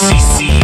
CC.